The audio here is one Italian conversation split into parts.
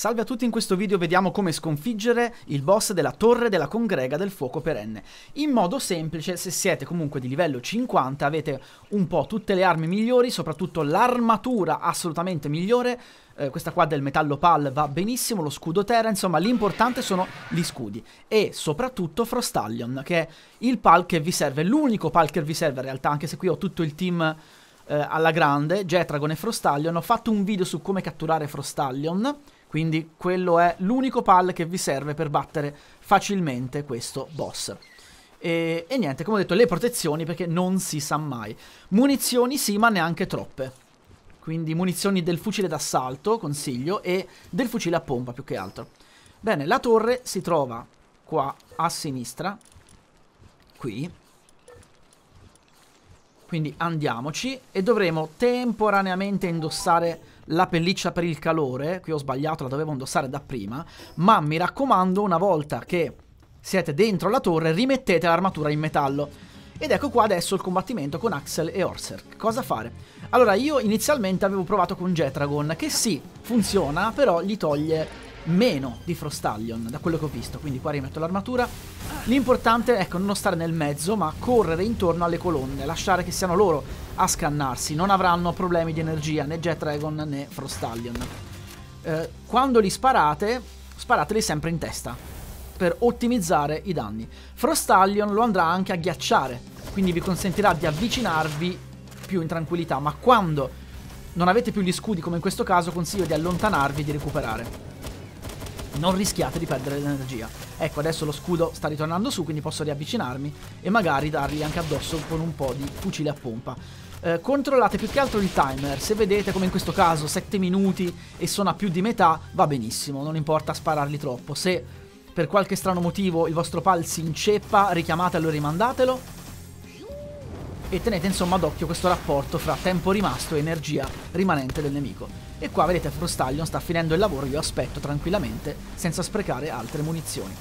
Salve a tutti, in questo video vediamo come sconfiggere il boss della Torre della Congrega del Fuoco Perenne. In modo semplice, se siete comunque di livello 50, avete un po' tutte le armi migliori, soprattutto l'armatura assolutamente migliore, eh, questa qua del metallo pal va benissimo, lo scudo terra, insomma l'importante sono gli scudi. E soprattutto Frostallion, che è il pal che vi serve, l'unico pal che vi serve in realtà, anche se qui ho tutto il team eh, alla grande, Jetragon e Frostallion, ho fatto un video su come catturare Frostallion, quindi quello è l'unico pal che vi serve per battere facilmente questo boss. E, e, niente, come ho detto, le protezioni perché non si sa mai. Munizioni sì, ma neanche troppe. Quindi munizioni del fucile d'assalto, consiglio, e del fucile a pompa più che altro. Bene, la torre si trova qua a sinistra, qui. Quindi andiamoci e dovremo temporaneamente indossare la pelliccia per il calore, qui ho sbagliato, la dovevo indossare da prima, ma mi raccomando, una volta che siete dentro la torre, rimettete l'armatura in metallo. Ed ecco qua adesso il combattimento con Axel e Orser. Cosa fare? Allora, io inizialmente avevo provato con Jetragon, che sì, funziona, però gli toglie meno di Frostallion, da quello che ho visto. Quindi qua rimetto l'armatura. L'importante è ecco, non stare nel mezzo, ma correre intorno alle colonne, lasciare che siano loro a scannarsi. Non avranno problemi di energia né Jet Dragon né Frostallion. Eh, quando li sparate, sparateli sempre in testa per ottimizzare i danni. Frostallion lo andrà anche a ghiacciare, quindi vi consentirà di avvicinarvi più in tranquillità, ma quando non avete più gli scudi come in questo caso consiglio di allontanarvi e di recuperare non rischiate di perdere l'energia. Ecco, adesso lo scudo sta ritornando su, quindi posso riavvicinarmi e magari dargli anche addosso con un po' di fucile a pompa. Eh, controllate più che altro il timer, se vedete come in questo caso 7 minuti e sono a più di metà, va benissimo, non importa spararli troppo. Se per qualche strano motivo il vostro pal si inceppa, richiamatelo e rimandatelo e tenete insomma d'occhio questo rapporto fra tempo rimasto e energia rimanente del nemico. E qua vedete Frostallion sta finendo il lavoro, io aspetto tranquillamente senza sprecare altre munizioni.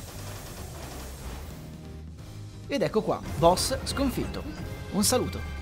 Ed ecco qua, boss sconfitto. Un saluto.